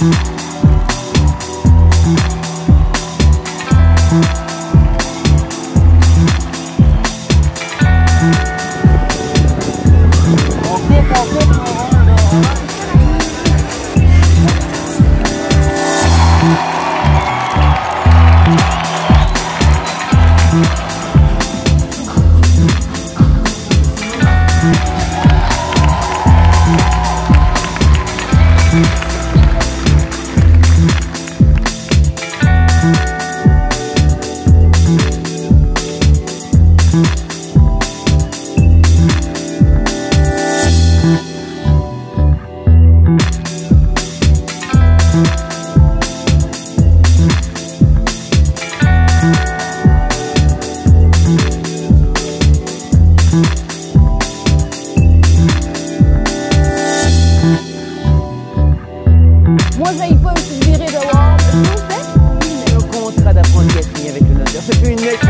Moi, notaire. Une